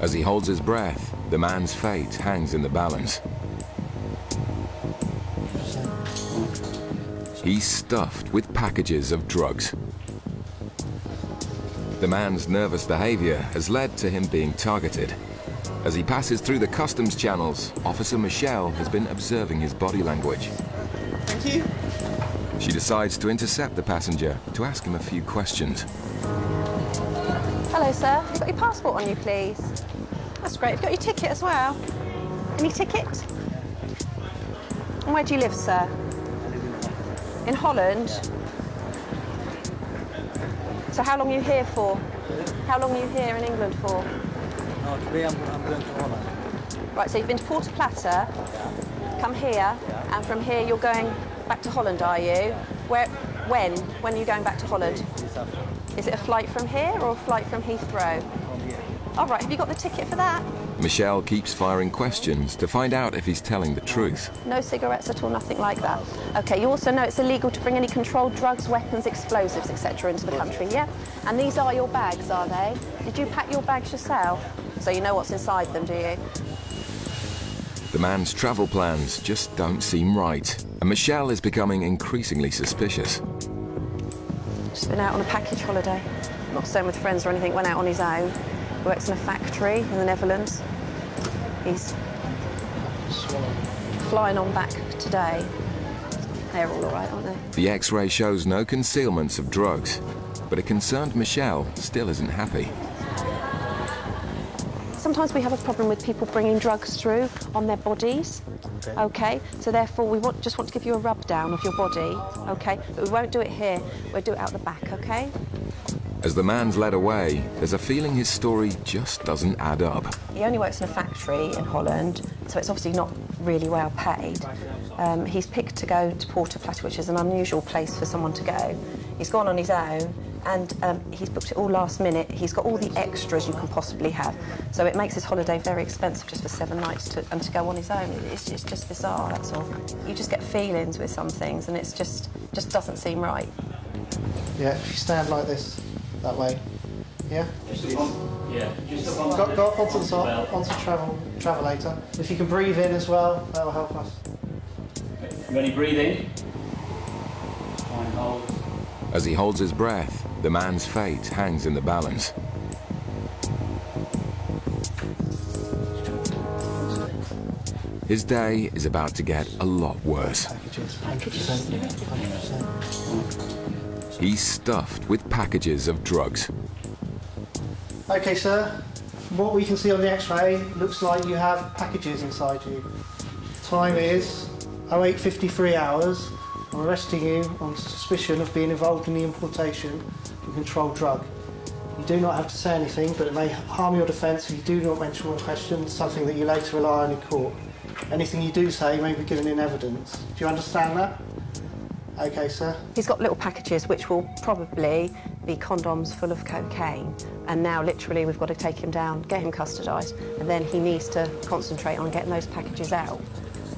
As he holds his breath, the man's fate hangs in the balance. He's stuffed with packages of drugs. The man's nervous behavior has led to him being targeted. As he passes through the customs channels, Officer Michelle has been observing his body language. Thank you. She decides to intercept the passenger to ask him a few questions. Hello, sir. You've got your passport on you, please. That's great. You've got your ticket as well. Any ticket? And where do you live, sir? In Holland? So how long are you here for? How long are you here in England for? No, today I'm, I'm going to Holland. Right, so you've been to Porta Plata, come here, and from here you're going back to Holland, are you? Where, when? When are you going back to Holland? This afternoon Is it a flight from here or a flight from Heathrow? from here. All right, have you got the ticket for that? Michelle keeps firing questions to find out if he's telling the truth. No cigarettes at all, nothing like that. Okay, you also know it's illegal to bring any controlled drugs, weapons, explosives, etc. into the country, yeah? And these are your bags, are they? Did you pack your bags yourself? So you know what's inside them, do you? The man's travel plans just don't seem right, and Michelle is becoming increasingly suspicious. Just been out on a package holiday. Not staying with friends or anything, went out on his own. Works in a factory in the Netherlands. He's flying on back today. They're all all right, aren't they? The x-ray shows no concealments of drugs, but a concerned Michelle still isn't happy. Sometimes we have a problem with people bringing drugs through on their bodies. Okay. So therefore, we want, just want to give you a rub down of your body. Okay. But we won't do it here. We'll do it out the back. Okay. As the man's led away, there's a feeling his story just doesn't add up. He only works in a factory in Holland, so it's obviously not really well paid. Um, he's picked to go to Porta Plata, which is an unusual place for someone to go. He's gone on his own, and um, he's booked it all last minute. He's got all the extras you can possibly have, so it makes his holiday very expensive just for seven nights to, and to go on his own. It's, it's just bizarre. That's all. You just get feelings with some things, and it's just just doesn't seem right. Yeah, if you stand like this, that way. Yeah? Yeah, just the one. Go, go up onto the top, onto travel, travelator. If you can breathe in as well, that will help us. Ready, breathing. Try and hold. As he holds his breath, the man's fate hangs in the balance. His day is about to get a lot worse. Packages, 100%. 100%. He's stuffed with packages of drugs. Okay, sir. What we can see on the x-ray, looks like you have packages inside you. Time is 0853 hours. I'm arresting you on suspicion of being involved in the importation a controlled drug. You do not have to say anything, but it may harm your defence if you do not mention one question, something that you later rely on in court. Anything you do say may be given in evidence. Do you understand that? Okay, sir. He's got little packages which will probably be condoms full of cocaine. And now, literally, we've got to take him down, get him custodised, and then he needs to concentrate on getting those packages out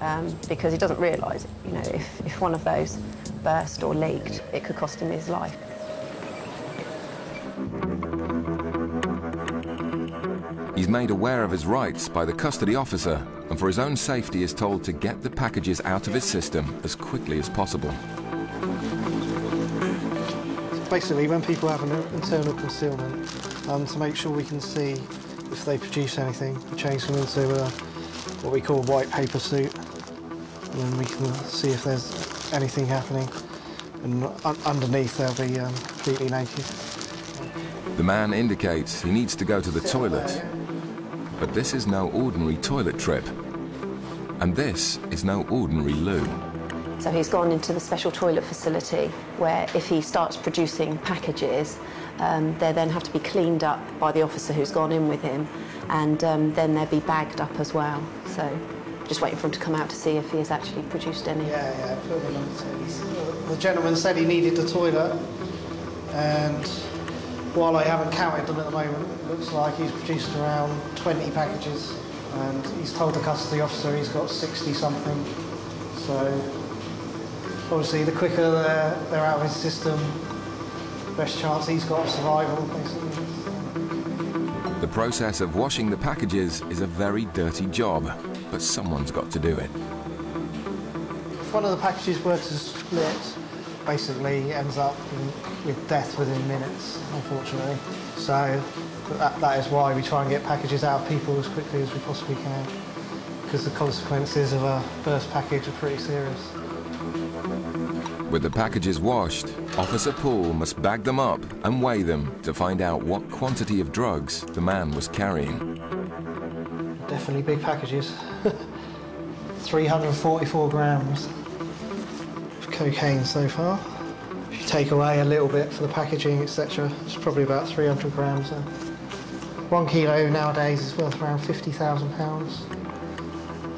um, because he doesn't realise, you know, if, if one of those burst or leaked, it could cost him his life. He's made aware of his rights by the custody officer and for his own safety is told to get the packages out of his system as quickly as possible. Basically, when people have an internal concealment, um, to make sure we can see if they produce anything, we change them into uh, what we call a white paper suit, and then we can see if there's anything happening. And un underneath, they'll be um, completely naked. The man indicates he needs to go to the toilet. But this is no ordinary toilet trip. And this is no ordinary loo. So he's gone into the special toilet facility where if he starts producing packages, um, they then have to be cleaned up by the officer who's gone in with him and um, then they'll be bagged up as well. So just waiting for him to come out to see if he has actually produced any. Yeah, yeah, put them on the. The gentleman said he needed the toilet, and while I haven't counted them at the moment, it looks like he's produced around 20 packages, and he's told the custody officer he's got 60 something. So obviously, the quicker they're, they're out of his system, best chance he's got of survival, basically. The The process of washing the packages is a very dirty job, but someone's got to do it. If one of the packages were to split, basically ends up in, with death within minutes, unfortunately. So that, that is why we try and get packages out of people as quickly as we possibly can, because the consequences of a burst package are pretty serious. With the packages washed, Officer Paul must bag them up and weigh them to find out what quantity of drugs the man was carrying. Definitely big packages. 344 grams cocaine so far. If you take away a little bit for the packaging, etc., it's probably about 300 grams. Then. One kilo nowadays is worth around 50,000 pounds.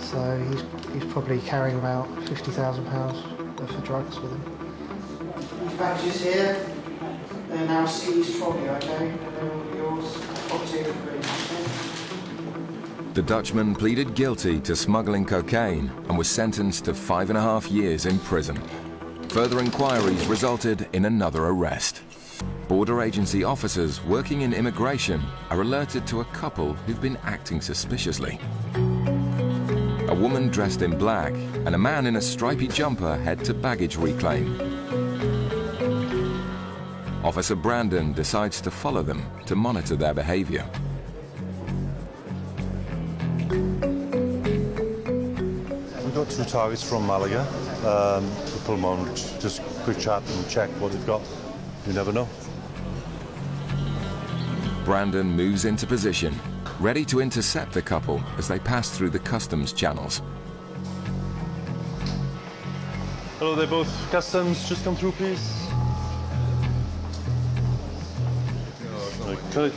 So he's, he's probably carrying about 50,000 pounds worth of drugs with him. These packages here, they're now seized from you, okay? They're all yours. Property agreement, okay? The Dutchman pleaded guilty to smuggling cocaine and was sentenced to five and a half years in prison. Further inquiries resulted in another arrest. Border agency officers working in immigration are alerted to a couple who've been acting suspiciously. A woman dressed in black and a man in a stripy jumper head to baggage reclaim. Officer Brandon decides to follow them to monitor their behavior. Two targets from Malaga. Um, we pull them on, just quick chat and check what they've got. You never know. Brandon moves into position, ready to intercept the couple as they pass through the customs channels. Hello, they're both customs. Just come through, please. Okay.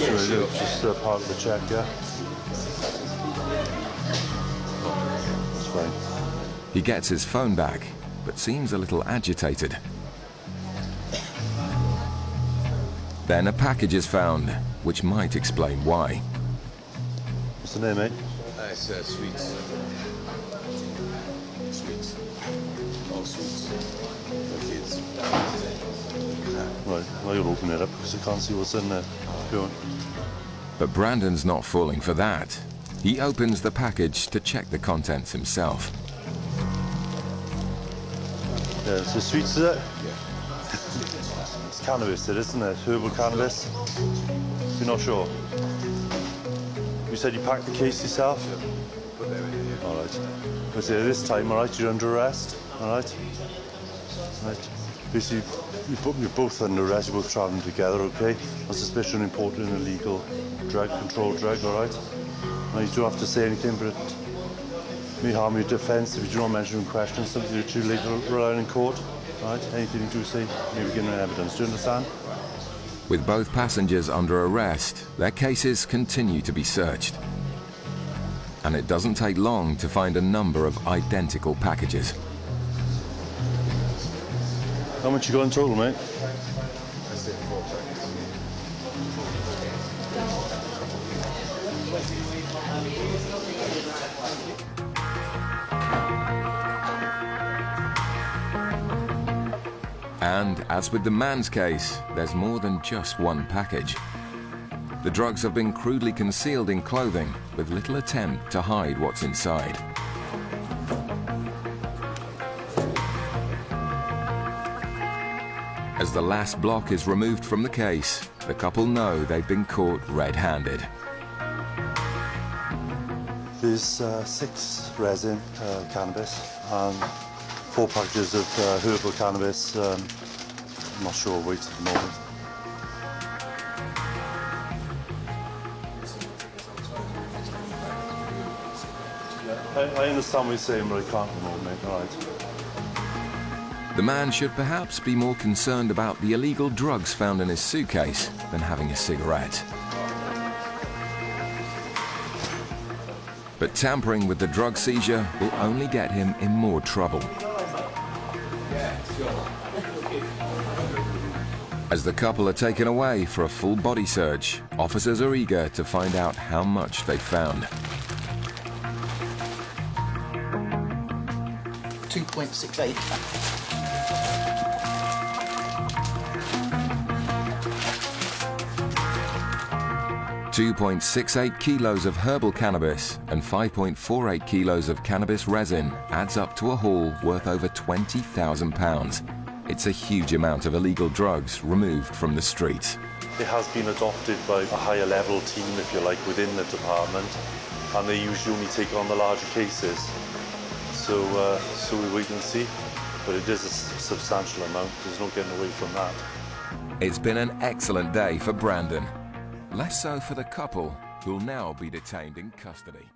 Sure, just uh, part of the check, yeah. He gets his phone back, but seems a little agitated. Then a package is found, which might explain why. What's the name, mate? It's uh, sweets. Sweets. All sweets. For kids. Right, now you'll open it up because I can't see what's in there. Go on. But Brandon's not falling for that. He opens the package to check the contents himself. Yeah, it's a sweet is it? it's cannabis, it isn't it? Herbal cannabis. You're not sure? You said you packed the case yourself? All right. I say this time, all right, you're under arrest, all right? Right. Basically, you put you're both under arrest, you're both traveling together, okay? On suspicion of importing illegal drug, controlled drug, all right? Now, you don't have to say anything, but may harm your defence if you do not mention in question something you're too late to rely on in court, right? Anything you do say may be given in evidence. Do you understand? With both passengers under arrest, their cases continue to be searched. And it doesn't take long to find a number of identical packages. How much you got in total, mate? And as with the man's case, there's more than just one package. The drugs have been crudely concealed in clothing with little attempt to hide what's inside. As the last block is removed from the case, the couple know they've been caught red-handed. This uh, six resin uh, cannabis and four packages of uh, herbal cannabis. Um, I'm not sure weight at the moment. I, I understand what you're saying, but I can't at the moment. All right. The man should perhaps be more concerned about the illegal drugs found in his suitcase than having a cigarette. But tampering with the drug seizure will only get him in more trouble. As the couple are taken away for a full body search, officers are eager to find out how much they found. 2.68. 2.68 kilos of herbal cannabis and 5.48 kilos of cannabis resin adds up to a haul worth over £20,000. It's a huge amount of illegal drugs removed from the streets. It has been adopted by a higher level team, if you like, within the department, and they usually only take on the larger cases. So, uh, so we wait and see. But it is a substantial amount. There's no getting away from that. It's been an excellent day for Brandon. Less so for the couple, who'll now be detained in custody.